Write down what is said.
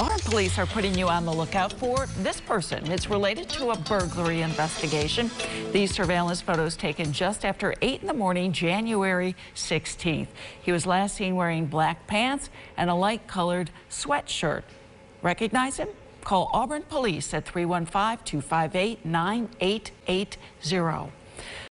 Auburn police are putting you on the lookout for this person. It's related to a burglary investigation. These surveillance photos taken just after 8 in the morning, January 16th. He was last seen wearing black pants and a light colored sweatshirt. Recognize him? Call Auburn Police at 315 258 9880.